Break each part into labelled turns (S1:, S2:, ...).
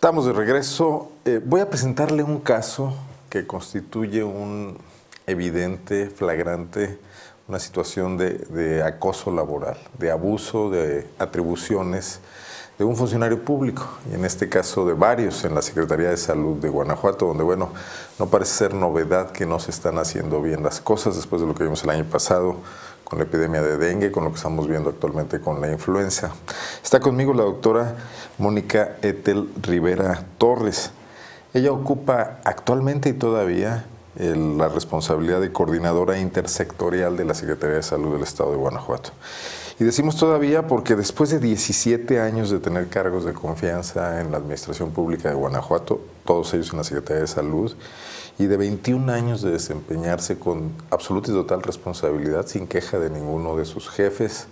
S1: Estamos de regreso. Eh, voy a presentarle un caso que constituye un evidente, flagrante, una situación de, de, acoso laboral, de abuso de atribuciones de un funcionario público, y en este caso de varios en la Secretaría de Salud de Guanajuato, donde, bueno, no parece ser novedad que no se están haciendo bien las cosas después de lo que vimos el año pasado con la epidemia de dengue, con lo que estamos viendo actualmente con la influenza. Está conmigo la doctora Mónica Etel Rivera Torres. Ella ocupa actualmente y todavía la responsabilidad de coordinadora intersectorial de la Secretaría de Salud del Estado de Guanajuato. Y decimos todavía porque después de 17 años de tener cargos de confianza en la Administración Pública de Guanajuato, todos ellos en la Secretaría de Salud, y de 21 años de desempeñarse con absoluta y total responsabilidad, sin queja de ninguno de sus jefes.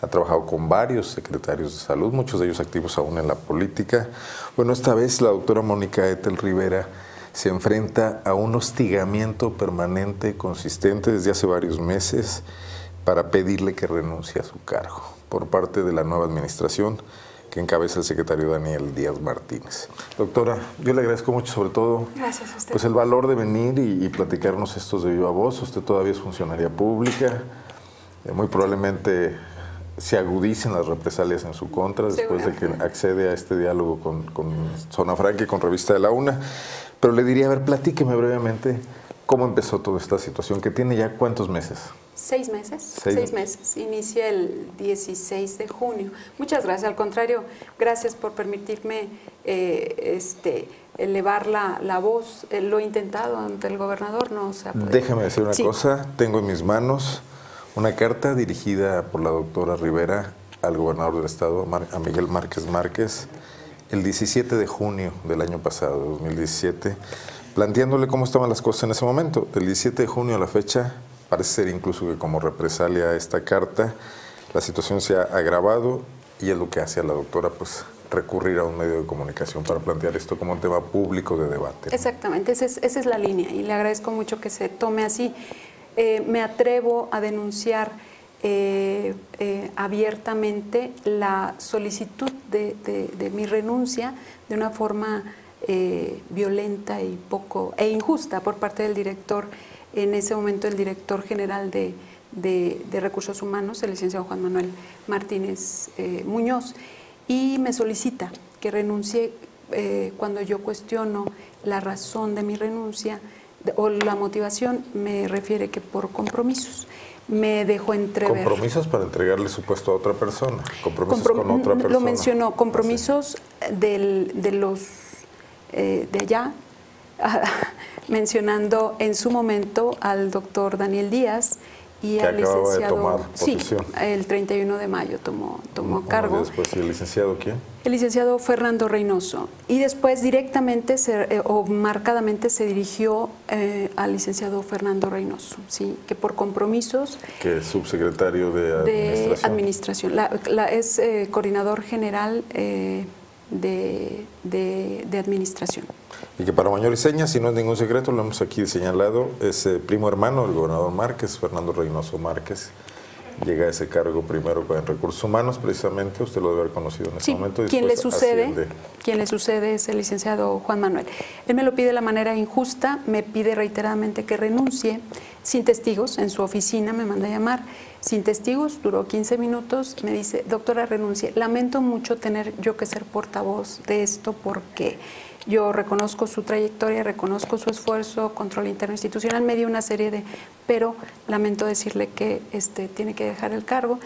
S1: Ha trabajado con varios secretarios de salud, muchos de ellos activos aún en la política. Bueno, esta vez la doctora Mónica Etel Rivera se enfrenta a un hostigamiento permanente, consistente desde hace varios meses, para pedirle que renuncie a su cargo por parte de la nueva administración que encabeza el secretario Daniel Díaz Martínez. Doctora, yo le agradezco mucho sobre todo pues el valor de venir y, platicarnos estos de viva voz. Usted todavía es funcionaria pública, eh, muy probablemente se agudicen las represalias en su contra después de que accede a este diálogo con, con Zona Franca y con Revista de la UNA. Pero le diría, a ver, platíqueme brevemente cómo empezó toda esta situación, que tiene ya cuántos meses.
S2: Seis meses, seis, meses. Inicia el 16 de junio. Muchas gracias, al contrario, gracias por permitirme eh, este, elevar la, la voz. Eh, lo he intentado ante el gobernador, no se ha
S1: Déjame decir una cosa, tengo en mis manos una carta dirigida por la doctora Rivera al gobernador del estado, a Miguel Márquez Márquez, el 17 de junio del año pasado, 2017, planteándole cómo estaban las cosas en ese momento. Del 17 de junio a la fecha, Parece ser incluso que como represalia a esta carta, la situación se ha agravado y es lo que hace a la doctora pues recurrir a un medio de comunicación para plantear esto como un tema público de debate.
S2: Exactamente, esa es, la línea y le agradezco mucho que se tome así. Eh, me atrevo a denunciar eh, eh, abiertamente la solicitud de, de, mi renuncia de una forma violenta y poco e injusta por parte del director en ese momento el director general de, Recursos Humanos, el licenciado Juan Manuel Martínez eh, Muñoz, y me solicita que renuncie eh, cuando yo cuestiono la razón de mi renuncia o la motivación, me refiere que por compromisos. Me dejó entrever.
S1: Compromisos para entregarle su puesto a otra persona. Compromisos con otra persona.
S2: Lo mencionó, compromisos de los eh, de allá mencionando en su momento al doctor Daniel Díaz y al licenciado. sí, el 31 de mayo tomó, tomó cargo.
S1: después, el licenciado quién?
S2: El licenciado Fernando Reynoso. Y después directamente eh, o marcadamente se dirigió eh, al licenciado Fernando Reynoso, sí, que por compromisos.
S1: Que es subsecretario de Administración.
S2: De Administración. La, es eh, coordinador general de, de Administración
S1: y que para mayor señas, si no es ningún secreto, lo hemos aquí señalado, es eh, primo hermano del gobernador Márquez, Fernando Reynoso Márquez. Llega a ese cargo primero con recursos humanos, precisamente, usted lo debe haber conocido en ese momento.
S2: ¿quién le sucede? Quien le sucede es el licenciado Juan Manuel. Él me lo pide de la manera injusta, me pide reiteradamente que renuncie, sin testigos, en su oficina me manda a llamar, sin testigos, duró 15 minutos, me dice, doctora, renuncie. Lamento mucho tener yo que ser portavoz de esto porque yo reconozco su trayectoria, reconozco su esfuerzo, control interno institucional, me dio una serie de, pero lamento decirle que este, tiene que dejar el cargo.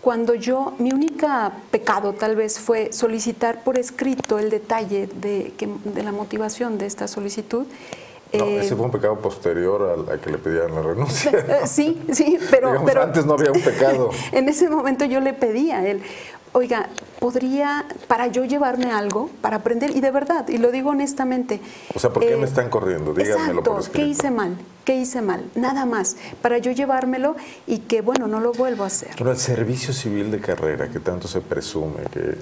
S2: Cuando yo, mi única pecado tal vez fue solicitar por escrito el detalle de, de la motivación de esta solicitud.
S1: No, ese fue un pecado posterior a, que le pidieran la renuncia.
S2: Eh, sí, sí, pero, pero
S1: antes no había un pecado.
S2: en ese momento yo le pedí a él, oiga, podría, para yo llevarme algo, para aprender, y de verdad, y lo digo honestamente.
S1: O sea, ¿por qué me eh, están corriendo? Díganmelo
S2: exacto, ¿qué hice mal? ¿Qué hice mal? Nada más, para yo llevármelo y que, bueno, no lo vuelvo a hacer.
S1: Pero el servicio civil de carrera, que tanto se presume, que,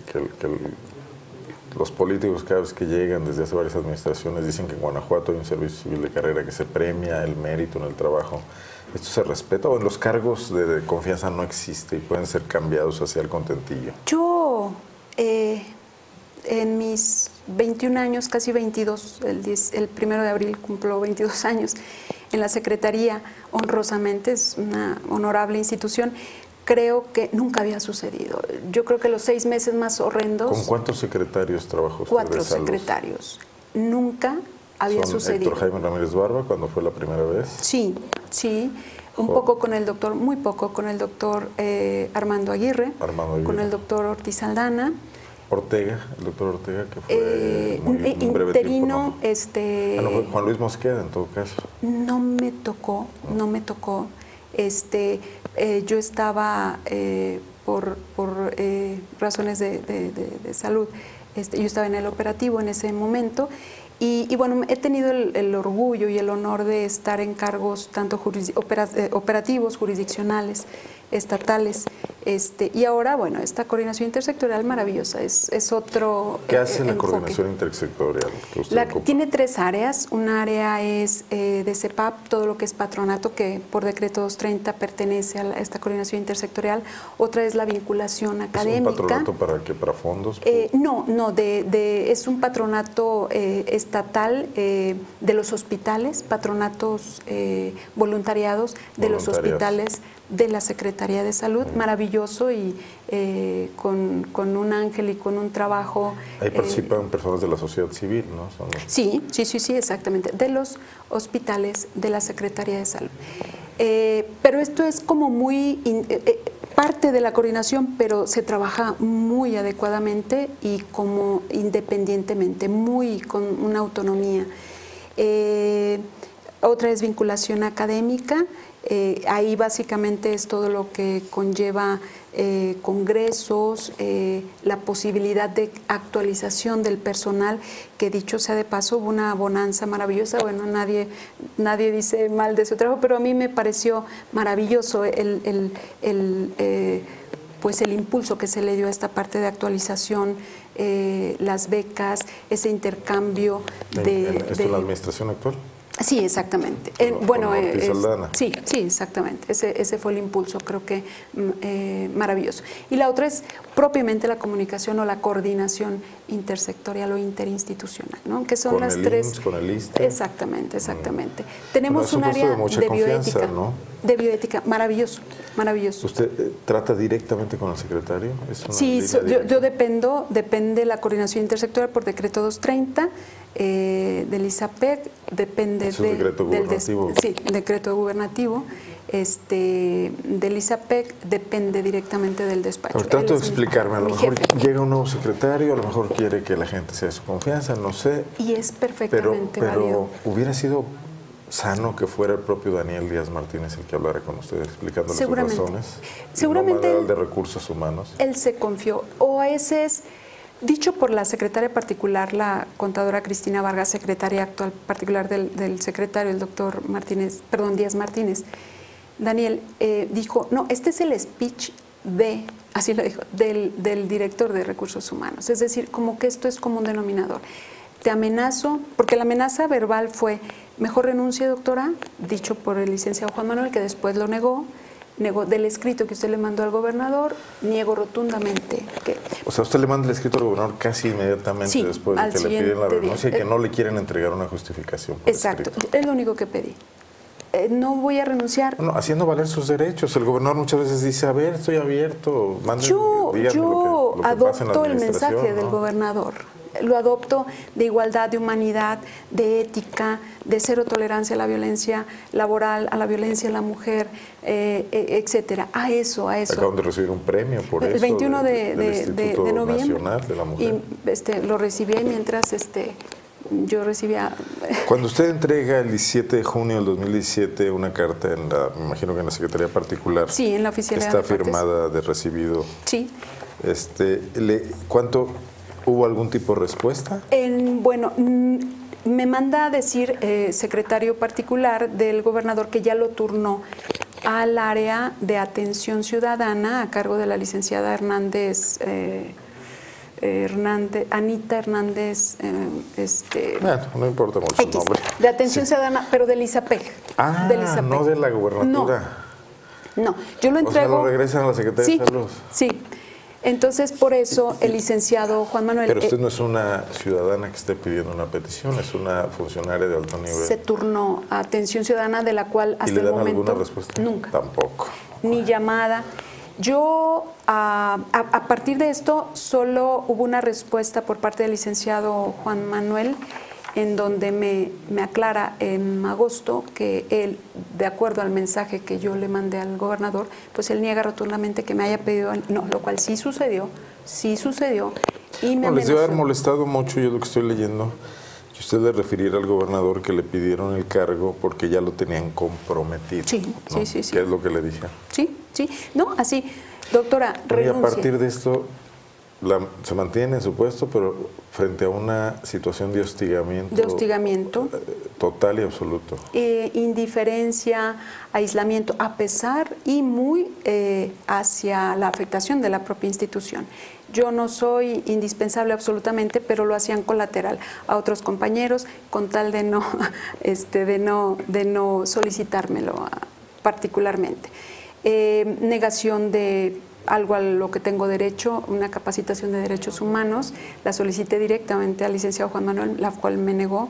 S1: los políticos cada vez que llegan desde hace varias administraciones dicen que en Guanajuato hay un servicio civil de carrera que se premia el mérito en el trabajo. ¿Esto se respeta o en los cargos de, confianza no existe y pueden ser cambiados hacia el contentillo?
S2: Yo, eh, en mis 21 años, casi 22, el, 10 el primero de abril cumplo 22 años en la Secretaría, honrosamente, es una honorable institución. Creo que nunca había sucedido. Yo creo que los seis meses más horrendos.
S1: ¿Con cuántos secretarios trabajó usted?
S2: Cuatro secretarios. Nunca había
S1: ¿Son
S2: sucedido.
S1: Héctor Jaime Ramírez Barba cuando fue la primera vez?
S2: Sí, sí. Un poco con el doctor, muy poco, con el doctor eh, Armando, Aguirre,
S1: Armando Aguirre.
S2: con el doctor Ortiz Aldana.
S1: Ortega, el doctor Ortega, que fue
S2: Eh,
S1: muy,
S2: eh,
S1: breve
S2: interino,
S1: tiempo, ¿no?
S2: este.
S1: Ah, no, fue Juan Luis Mosqueda, en todo caso.
S2: No me tocó, no me tocó. Este, eh, yo estaba eh, por, por eh, razones de, de- de- de salud, este, yo estaba en el operativo en ese momento y, y bueno, he tenido el, el orgullo y el honor de estar en cargos tanto eh, operativos, jurisdiccionales, estatales, este, y ahora, bueno, esta coordinación intersectorial maravillosa, es, es otro
S1: ¿Qué
S2: eh,
S1: hace la
S2: enfoque.
S1: coordinación intersectorial
S2: La- tiene tres áreas. Un área es eh, de CEPAP, todo lo que es patronato, que por decreto 230 pertenece a, la- a esta coordinación intersectorial. Otra es la vinculación
S1: ¿Es un
S2: académica.
S1: patronato para qué? ¿Para fondos?
S2: Eh, no, no, de, de- es un patronato eh, estatal eh, de los hospitales, patronatos eh, voluntariados de los hospitales de la Secretaría de Salud, maravilloso y eh, con, con un ángel y con un trabajo.
S1: Ahí
S2: eh,
S1: participan personas de la sociedad civil, ¿no? Son
S2: Sí, sí, sí, sí, exactamente, de los hospitales de la Secretaría de Salud. Eh, pero esto es como muy in- eh, parte de la coordinación, pero se trabaja muy adecuadamente y como independientemente, muy con una autonomía. Otra es vinculación académica. Eh, ahí básicamente es todo lo que conlleva eh, congresos, eh, la posibilidad de actualización del personal, que dicho sea de paso, hubo una bonanza maravillosa. Bueno, nadie, nadie dice mal de su trabajo, pero a mí me pareció maravilloso el, el- el, eh, pues el impulso que se le dio a esta parte de actualización, eh, las becas, ese intercambio de...
S1: ¿Esto
S2: de-
S1: la administración actual?
S2: Sí, exactamente. Eh, bueno, eh, es- sí, sí, exactamente. Ese, ese fue el impulso, creo que mm, eh, maravilloso. Y la otra es propiamente la comunicación o la coordinación intersectorial o interinstitucional, ¿no? Que son
S1: Con
S2: las
S1: el
S2: tres.
S1: IMSS, con el.
S2: Exactamente, exactamente. Tenemos
S1: Bueno,
S2: un área
S1: de mucha
S2: de
S1: confianza,
S2: bioética.
S1: ¿no?
S2: De bioética, maravilloso, maravilloso.
S1: ¿Usted eh, trata directamente con el secretario? ¿Es una
S2: Sí, so- yo, yo dependo, depende la coordinación intersectorial por decreto 230 eh, del ISAPEC, depende
S1: Es un
S2: de-
S1: decreto
S2: del des-
S1: gubernativo.
S2: sí, decreto gubernativo este, del ISAPEC depende directamente del despacho.
S1: A trato de explicarme. A lo mejor
S2: jefe.
S1: llega un nuevo secretario, a lo mejor quiere que la gente sea de su confianza, no sé.
S2: Y es
S1: Pero,
S2: perfectamente válido.
S1: pero hubiera sido sano que fuera el propio Daniel Díaz Martínez el que hablara con ustedes, explicándole sus razones.
S2: Seguramente
S1: no de recursos humanos.
S2: Él se confió. O ese es, dicho por la secretaria particular, la contadora Cristina Vargas, secretaria actual particular del, del secretario, el doctor Martínez, perdón, Díaz Martínez. Daniel eh, dijo, no, este es el speech de, así lo dijo, del, del director de recursos humanos. Es decir, como que esto es como un denominador. Te amenazo, porque la amenaza verbal fue, mejor renuncia, doctora, dicho por el licenciado Juan Manuel, que después lo negó, negó del escrito que usted le mandó al gobernador, niego rotundamente que
S1: O sea, usted le manda el escrito al gobernador casi inmediatamente
S2: Sí,
S1: después de que le piden la
S2: siguiente día.
S1: renuncia y que
S2: Eh,
S1: no le quieren entregar una justificación. por
S2: Exacto,
S1: escrito.
S2: es lo único que pedí. Eh, no voy a renunciar.
S1: Bueno, haciendo valer sus derechos. El gobernador muchas veces dice, a ver, estoy abierto, manden,
S2: Yo, yo
S1: lo que, lo que pasa en la
S2: adopto el
S1: administración",
S2: mensaje del gobernador. Lo adopto de igualdad, de humanidad, de ética, de cero tolerancia a la violencia laboral, a la violencia a la mujer, eh, eh, etcétera. A eso, a eso.
S1: Acaban de recibir un premio por
S2: el
S1: eso.
S2: 21 de, de- de-
S1: Instituto
S2: de noviembre.
S1: Nacional de la Mujer.
S2: Y este, lo recibí mientras este, yo recibía.
S1: Cuando usted entrega el 17 de junio del 2017 una carta en la, me imagino que en la Secretaría Particular,
S2: Sí, en la oficialidad
S1: está
S2: de
S1: firmada de recibido,
S2: Sí.
S1: este, le, ¿cuánto hubo algún tipo de respuesta?
S2: En- bueno, me manda a decir eh, secretario particular del gobernador que ya lo turnó al área de atención ciudadana a cargo de la licenciada Hernández. eh, Hernández, Anita Hernández, eh, este,
S1: Bueno, no importa mucho
S2: X,
S1: nombre.
S2: de atención ciudadana, pero del ISAPEC.
S1: Ah,
S2: del
S1: no de la gubernatura.
S2: No, yo lo
S1: O sea,
S2: entrego.
S1: lo regresan a la Secretaría
S2: sí,
S1: de Salud.
S2: Sí. Entonces, por eso el licenciado Juan Manuel...
S1: Pero usted no es una ciudadana que esté pidiendo una petición, es una funcionaria de alto nivel.
S2: Se turnó a atención ciudadana de la cual hasta
S1: ¿Y le dan
S2: el momento...
S1: alguna respuesta?
S2: Nunca.
S1: Tampoco.
S2: Ni llamada. Yo, a, a, a partir de esto, solo hubo una respuesta por parte del licenciado Juan Manuel en donde me, me, aclara en agosto que él, de acuerdo al mensaje que yo le mandé al gobernador, pues él niega rotundamente que me haya pedido, no, lo cual sí sucedió, sí sucedió. Y me
S1: no, les debe haber molestado mucho, yo lo que estoy leyendo, que usted le refiriera al gobernador que le pidieron el cargo porque ya lo tenían comprometido.
S2: Sí,
S1: ¿no?
S2: sí, sí, sí.
S1: ¿Qué es lo que le dije?
S2: Sí, sí. No, así, doctora, renuncie.
S1: Y a partir de esto, la, se mantiene en su puesto, pero frente a una situación de hostigamiento.
S2: De hostigamiento.
S1: Total y absoluto.
S2: Eh, indiferencia, aislamiento, a pesar y muy eh, hacia la afectación de la propia institución. Yo no soy indispensable absolutamente, pero lo hacían colateral a otros compañeros con tal de no, este, de no, de no solicitármelo ah, particularmente. Eh, negación de algo a lo que tengo derecho, una capacitación de derechos humanos, la solicité directamente al licenciado Juan Manuel, la cual me negó,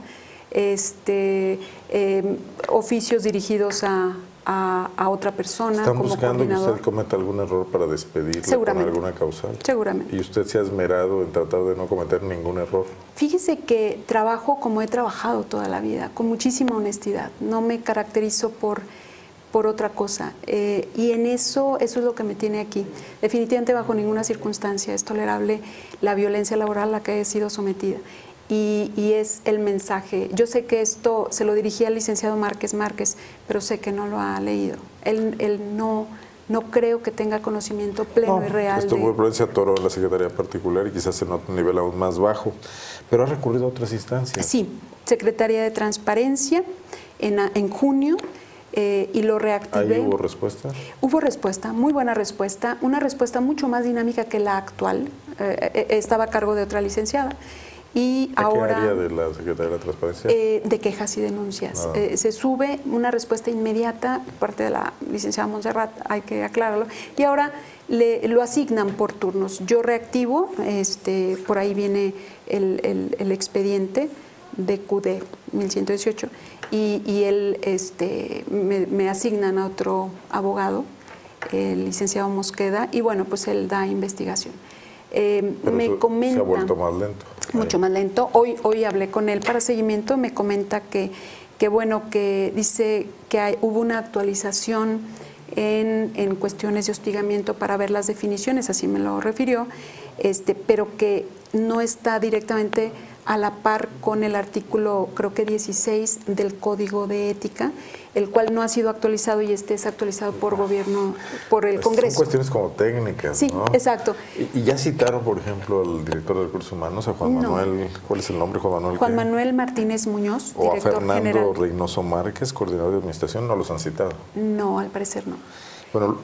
S2: este, eh, oficios dirigidos a, a, a, otra persona.
S1: ¿Están
S2: como
S1: buscando que usted cometa algún error para despedirlo
S2: Seguramente.
S1: con alguna causal?
S2: Seguramente.
S1: ¿Y usted se ha esmerado en tratar de no cometer ningún error?
S2: Fíjese que trabajo como he trabajado toda la vida, con muchísima honestidad. No me caracterizo por por otra cosa. Eh, y en eso, eso es lo que me tiene aquí. Definitivamente bajo ninguna circunstancia es tolerable la violencia laboral a la que he sido sometida. Y, y, es el mensaje. Yo sé que esto se lo dirigía al licenciado Márquez Márquez, pero sé que no lo ha leído. Él, él no, no creo que tenga conocimiento pleno
S1: no,
S2: y real.
S1: Esto
S2: de...
S1: por atoró a la Secretaría Particular y quizás en un nivel aún más bajo. Pero ha recurrido a otras instancias.
S2: Sí, Secretaría de Transparencia en, en junio eh, y lo reactivé.
S1: ¿Ahí hubo respuesta?
S2: Hubo respuesta, muy buena respuesta, una respuesta mucho más dinámica que la actual. Eh, estaba a cargo de otra licenciada. Y
S1: ¿A
S2: ahora,
S1: qué área de la Secretaría de la Transparencia?
S2: Eh, de quejas y denuncias.
S1: Ah.
S2: se sube una respuesta inmediata por parte de la licenciada Montserrat, hay que aclararlo, y ahora le, lo asignan por turnos. Yo reactivo, este, por ahí viene el, el, el expediente de QD 1118 y, y él este, me, me, asignan a otro abogado, el licenciado Mosqueda, y bueno, pues él da investigación. Eh, me comenta,
S1: se ha vuelto más lento.
S2: Mucho más lento. Hoy, hoy hablé con él para seguimiento, me comenta que, que bueno, que dice que hay, hubo una actualización en, en, cuestiones de hostigamiento para ver las definiciones, así me lo refirió, este, pero que no está directamente a la par con el artículo, creo que 16 del Código de Ética, el cual no ha sido actualizado y este es actualizado por gobierno, por el Congreso.
S1: Son cuestiones como técnicas,
S2: Sí,
S1: ¿no?
S2: exacto.
S1: Y, y, ya citaron, por ejemplo, al director de Recursos Humanos, a Juan
S2: No.
S1: Manuel, ¿cuál es el nombre, Juan Manuel?
S2: Juan
S1: qué?
S2: Manuel Martínez Muñoz,
S1: O a Fernando
S2: general.
S1: Reynoso Márquez, coordinador de administración, no los han citado.
S2: No, al parecer no.
S1: Bueno,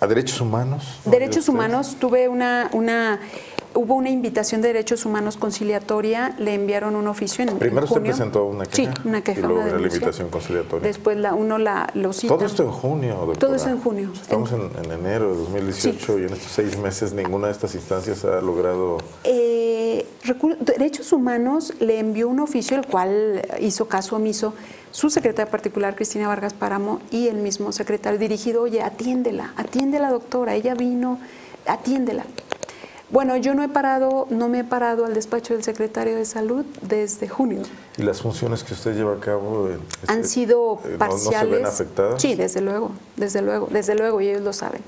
S1: a derechos humanos. ¿no?
S2: Derechos humanos, tuve una, una, hubo una invitación de derechos humanos conciliatoria, le enviaron un oficio en,
S1: Primero
S2: en junio.
S1: presentó una queja.
S2: Sí, una queja,
S1: Y luego
S2: una
S1: la invitación conciliatoria.
S2: Después la, uno la, lo cita.
S1: Todo esto en junio, doctora.
S2: Todo esto en junio.
S1: Estamos en, en enero de 2018 y en estos seis meses ninguna de estas instancias ha logrado...
S2: Eh, Derechos Humanos le envió un oficio, el cual hizo caso omiso su secretaria particular, Cristina Vargas Páramo, y el mismo secretario dirigido, oye, atiéndela, atiéndela doctora, ella vino, atiéndela. Bueno, yo no he parado, no me he parado al despacho del secretario de Salud desde junio.
S1: ¿Y las funciones que usted lleva a cabo en-
S2: Han
S1: este,
S2: sido
S1: eh, no-
S2: parciales.
S1: ¿No, se ven afectadas?
S2: Sí, desde luego, desde luego, desde luego, y ellos lo saben.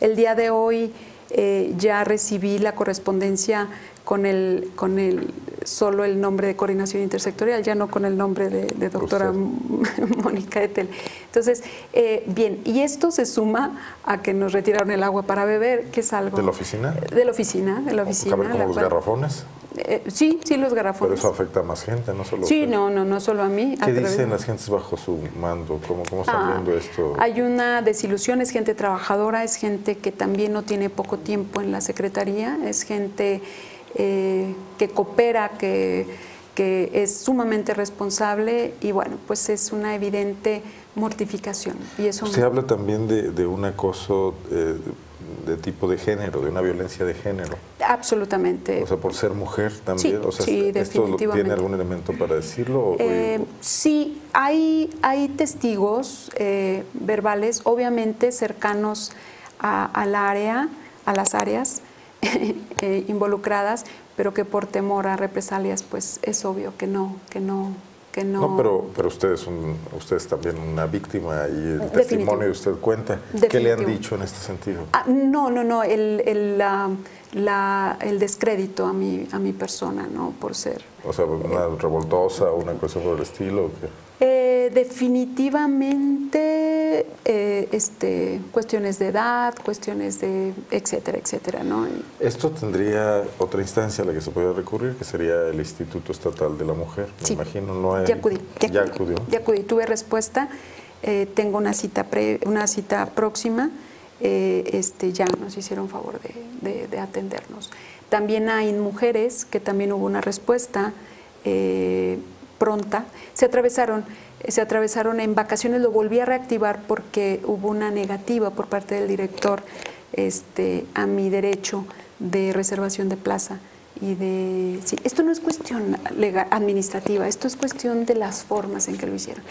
S2: El día de hoy eh, ya recibí la correspondencia con el, con el solo el nombre de coordinación intersectorial, ya no con el nombre de, de doctora Mónica Etel. Entonces, eh, bien, y esto se suma a que nos retiraron el agua para beber, que es algo...
S1: ¿De la oficina?
S2: De la oficina, de la oficina.
S1: Ver, como
S2: la
S1: los
S2: cual-
S1: garrafones.
S2: Eh, sí, sí, los
S1: Pero
S2: garrafones.
S1: eso afecta a más gente, no solo a
S2: Sí, no, no, no solo a mí.
S1: ¿Qué dicen las gentes bajo su mando? ¿Cómo, cómo están
S2: Ah,
S1: viendo esto?
S2: Hay una desilusión, es gente trabajadora, es gente que también no tiene poco tiempo en la Secretaría, es gente eh, que coopera, que, que es sumamente responsable y bueno, pues es una evidente mortificación. Y eso
S1: Usted habla también de, de un acoso eh, de, tipo de género, de una violencia de género.
S2: Absolutamente.
S1: O sea, por ser mujer también.
S2: Sí,
S1: o sea,
S2: sí,
S1: ¿esto
S2: definitivamente.
S1: tiene algún elemento para decirlo?
S2: Eh, sí, hay, hay testigos eh, verbales, obviamente cercanos a- al área, a las áreas eh, involucradas, pero que por temor a represalias, pues es obvio que no, que no, que no.
S1: No, pero, pero usted, es un, usted es también una víctima y el
S2: Definitivo.
S1: testimonio de usted cuenta. ¿Qué le han
S2: Definitivo.
S1: dicho en este sentido?
S2: Ah, no, no, no, el, el, la- la- el descrédito a mi, a mi persona, ¿no? Por ser.
S1: O sea, una revoltosa o una cosa por el estilo. ¿o qué?
S2: Eh, definitivamente eh, este, cuestiones de edad, cuestiones de etcétera, etcétera, ¿no?
S1: Esto tendría otra instancia a la que se puede recurrir, que sería el Instituto Estatal de la Mujer. Me
S2: Sí.
S1: imagino, no hay.
S2: Ya acudí, ya,
S1: Ya
S2: acudí,
S1: acudió.
S2: ya acudí. Tuve respuesta, eh, tengo una cita, pre- una cita próxima, eh, este, ya nos hicieron favor de, de- de atendernos. También hay mujeres que también hubo una respuesta eh, pronta. Se atravesaron, se atravesaron en vacaciones, lo volví a reactivar porque hubo una negativa por parte del director este, a mi derecho de reservación de plaza y de sí, esto no es cuestión legal, administrativa, esto es cuestión de las formas en que lo hicieron.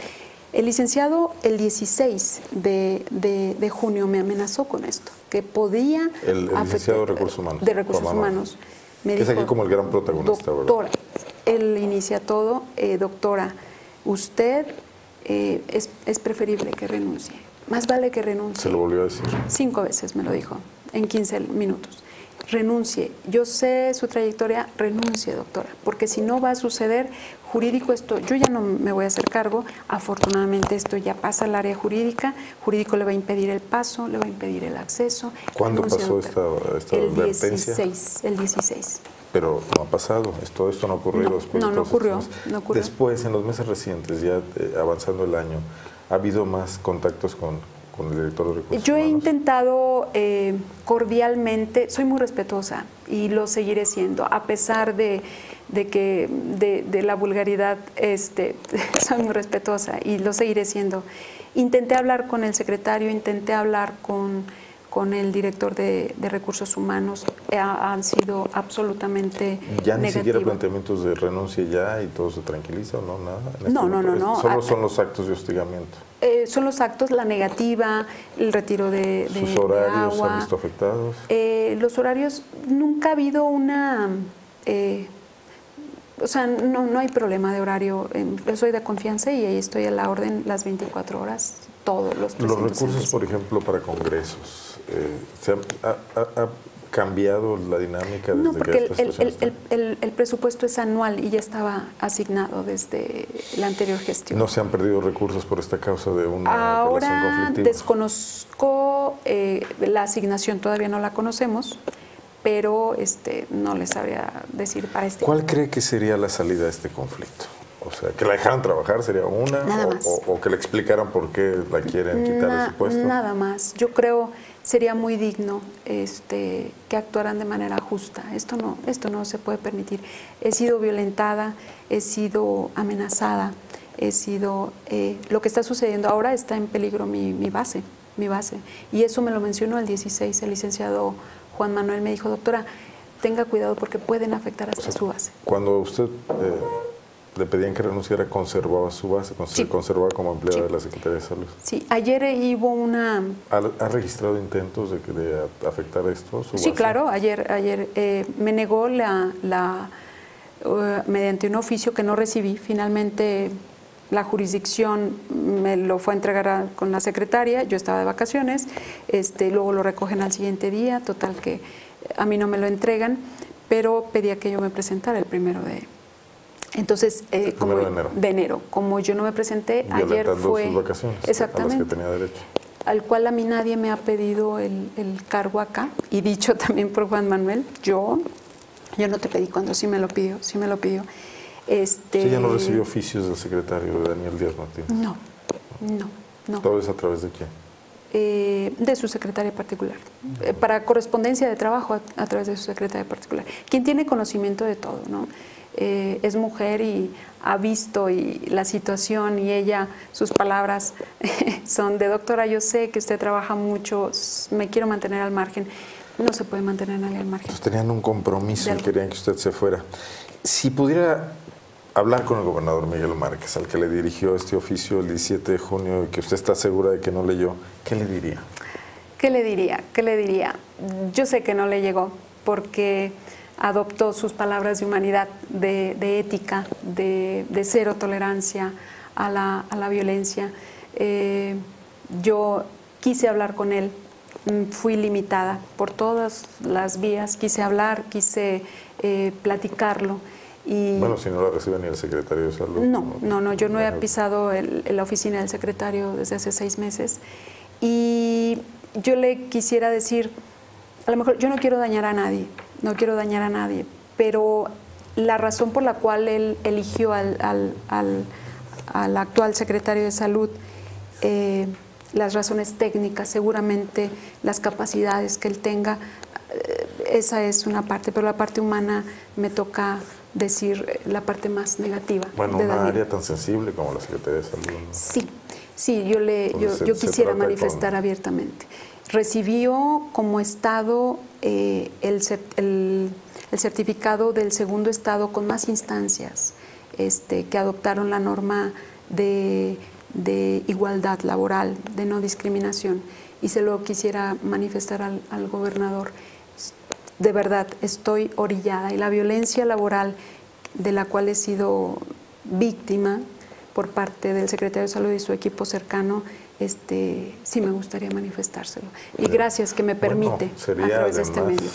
S2: El licenciado el 16 de, de- de junio me amenazó con esto, que podía
S1: El- licenciado de Recursos Humanos,
S2: de recursos humanos. Me
S1: Que es aquí como el gran protagonista, ¿verdad?
S2: Él inicia todo, eh, doctora, usted eh, es, es preferible que renuncie, más vale que renuncie.
S1: Se lo volvió a decir.
S2: Cinco veces me lo dijo, en 15 minutos. Renuncie. Yo sé su trayectoria, renuncie, doctora, porque si no va a suceder jurídico esto, yo ya no me voy a hacer cargo, afortunadamente esto ya pasa al área jurídica, jurídico le va a impedir el paso, le va a impedir el acceso.
S1: ¿Cuándo
S2: Renuncie,
S1: pasó
S2: doctora.
S1: esta- esta
S2: El
S1: advertencia?
S2: 16, el 16.
S1: Pero no ha pasado, esto, esto no ha ocurrido
S2: No,
S1: después. de
S2: no, no ocurrió, no ocurrió.
S1: Después, en los meses recientes, ya eh, avanzando el año, ¿ha habido más contactos con, con el director de recursos
S2: Yo he intentado eh, cordialmente, soy muy respetuosa y lo seguiré siendo, a pesar de, de que de, de la vulgaridad, este, soy muy respetuosa y lo seguiré siendo. Intenté hablar con el secretario, intenté hablar con, con el director de, de recursos humanos, eh, ha- han sido absolutamente
S1: Ya ni siquiera planteamientos de renuncia ya y todo se tranquiliza, ¿no? Nada. en este
S2: No, no, no, no.
S1: Solo son los actos de hostigamiento.
S2: Eh, son los actos, la negativa, el retiro de, de-
S1: ¿Sus
S2: de
S1: horarios
S2: agua.
S1: han visto afectados?
S2: Eh, los horarios, nunca ha habido una... eh, o sea, no, no hay problema de horario. Eh, Yo soy de confianza y ahí estoy a la orden las 24 horas, todos los
S1: Los recursos,
S2: 365.
S1: por ejemplo, para congresos, ¿se ha, ha- ha- ha cambiado la dinámica desde
S2: No,
S1: que
S2: porque el,
S1: esta
S2: el- el- el- presupuesto es anual y ya estaba asignado desde la anterior gestión.
S1: No se han perdido recursos por esta causa de una
S2: Ahora desconozco eh, la asignación, todavía no la conocemos, pero este, no les sabría decir para este
S1: ¿Cuál cree que sería la salida de este conflicto? O sea, que la dejaran trabajar sería una,
S2: Nada
S1: o,
S2: más.
S1: o- o que le explicaran por qué la quieren quitar de
S2: Na-
S1: su puesto.
S2: Nada más. Yo creo sería muy digno este, que actuaran de manera justa. Esto no, esto no se puede permitir. He sido violentada, he sido amenazada, he sido. eh, lo que está sucediendo ahora está en peligro mi, mi base, mi base. Y eso me lo mencionó el 16, el licenciado Juan Manuel me dijo, doctora, tenga cuidado porque pueden afectar hasta su base.
S1: Cuando usted eh, le pedían que renunciara, conservaba su base,
S2: Sí.
S1: conservaba como empleada
S2: Sí.
S1: de la Secretaría de Salud.
S2: Sí, ayer hubo una
S1: ¿Ha, ha registrado intentos de, de a- afectar esto? Su
S2: Sí,
S1: base?
S2: claro, ayer, ayer eh, me negó la, la, eh, mediante un oficio que no recibí. Finalmente la jurisdicción me lo fue a entregar a- con la secretaria, yo estaba de vacaciones, este, luego lo recogen al siguiente día, total que a mí no me lo entregan, pero pedía que yo me presentara el primero de... Entonces, eh, como,
S1: de enero.
S2: Como yo no me presenté, ayer fue...
S1: sus vacaciones,
S2: Exactamente
S1: a las que tenía derecho.
S2: al cual a mí nadie me ha pedido el, el cargo acá, y dicho también por Juan Manuel, yo, yo no te pedí cuando sí me lo pidió, sí me lo pidió. Este,
S1: Sí, ya no recibió oficios del secretario de Daniel Díaz Martínez.
S2: No, no, no.
S1: ¿Todo es a través de quién?
S2: Eh, de su secretaria particular, Eh, para correspondencia de trabajo a, a través de su secretaria particular, quien tiene conocimiento de todo, ¿no? Eh, es mujer y ha visto y la situación y ella, sus palabras son de doctora, yo sé que usted trabaja mucho, me quiero mantener al margen. No se puede mantener nadie al margen.
S1: tenían un compromiso y querían que usted se fuera. Si pudiera hablar con el gobernador Miguel Márquez, al que le dirigió este oficio el 17 de junio y que usted está segura de que no leyó, ¿qué le diría?
S2: ¿Qué le diría? ¿Qué le diría? Yo sé que no le llegó porque adoptó sus palabras de humanidad, de, ética, de, cero tolerancia a la, violencia. Eh, yo quise hablar con él, fui limitada por todas las vías, quise hablar, quise eh, platicarlo.
S1: Y bueno, si no la recibe ni el secretario de salud.
S2: No, no, no, yo no he pisado la oficina del secretario desde hace seis meses. Y yo le quisiera decir, a lo mejor yo no quiero dañar a nadie, no quiero dañar a nadie, pero la razón por la cual él eligió al, actual secretario de salud, eh, las razones técnicas, seguramente las capacidades que él tenga, eh, esa es una parte, pero la parte humana me toca decir la parte más negativa.
S1: Bueno, una área tan sensible como la Secretaría de Salud.
S2: Sí, sí, yo, le, yo, quisiera manifestar abiertamente recibió como Estado eh, el, certificado del segundo Estado con más instancias este, que adoptaron la norma de, igualdad laboral, de no discriminación. Y se lo quisiera manifestar al, al gobernador. De verdad, estoy orillada y la violencia laboral de la cual he sido víctima por parte del secretario de Salud y su equipo cercano este, sí me gustaría manifestárselo. Y gracias que me permite
S1: sería a través de este medio.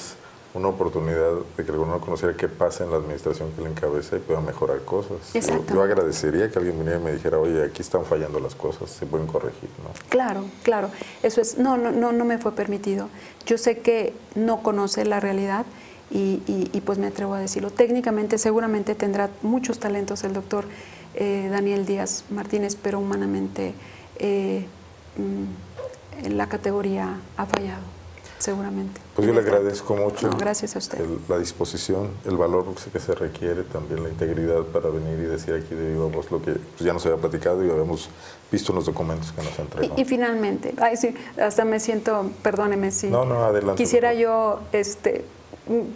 S1: Una oportunidad de que el gobernador conociera qué pasa en la administración que le encabeza y pueda mejorar cosas. Yo, agradecería que alguien viniera y me dijera, oye, aquí están fallando las cosas, se pueden corregir. ¿no?
S2: Claro, claro. Eso es, no, no, no, no me fue permitido. Yo sé que no conoce la realidad y, y, pues me atrevo a decirlo. Técnicamente seguramente tendrá muchos talentos el doctor eh, Daniel Díaz Martínez, pero humanamente eh, mm, en la categoría ha fallado, seguramente.
S1: Pues yo le agradezco mucho.
S2: gracias a usted.
S1: la disposición, el valor que se requiere, también la integridad para venir y decir aquí de viva voz lo que pues, ya nos había platicado y habíamos visto en los documentos que nos han entregado.
S2: Y, finalmente, ay, sí, hasta me siento, perdóneme si
S1: no, no, adelante,
S2: quisiera yo, este,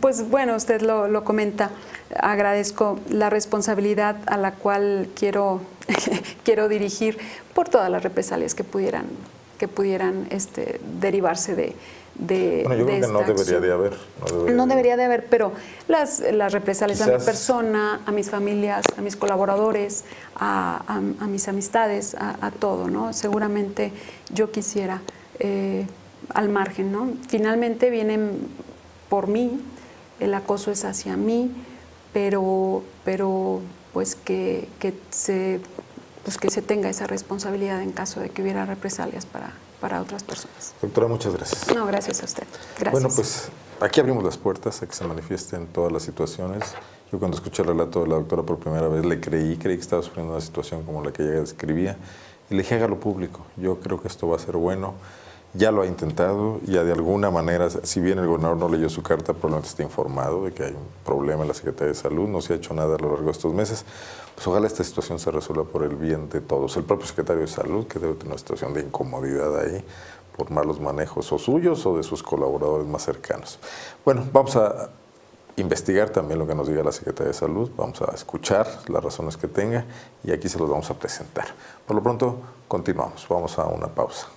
S2: pues bueno, usted lo, lo comenta, agradezco la responsabilidad a la cual quiero quiero dirigir por todas las represalias que pudieran, que pudieran este, derivarse de, de,
S1: bueno, yo creo que no debería de haber.
S2: No debería, de haber, pero las, las represalias a mi persona, a mis familias, a mis colaboradores, a, a, mis amistades, a, todo, ¿no? Seguramente yo quisiera eh, al margen, ¿no? Finalmente vienen por mí, el acoso es hacia mí, pero, pero pues que, se, pues que se tenga esa responsabilidad en caso de que hubiera represalias para, para otras personas.
S1: Doctora, muchas gracias.
S2: No, gracias a usted. Gracias.
S1: Bueno, pues aquí abrimos las puertas a que se manifiesten todas las situaciones. Yo cuando escuché el relato de la doctora por primera vez le creí, creí que estaba sufriendo una situación como la que ella describía y le dije hágalo público. Yo creo que esto va a ser bueno ya lo ha intentado, ya de alguna manera, si bien el gobernador no leyó su carta, probablemente está informado de que hay un problema en la Secretaría de Salud, no se ha hecho nada a lo largo de estos meses, pues ojalá esta situación se resuelva por el bien de todos. El propio secretario de Salud, que debe tener una situación de incomodidad ahí, por malos manejos o suyos o de sus colaboradores más cercanos. Bueno, vamos a investigar también lo que nos diga la Secretaría de Salud, vamos a escuchar las razones que tenga y aquí se los vamos a presentar. Por lo pronto, continuamos, vamos a una pausa.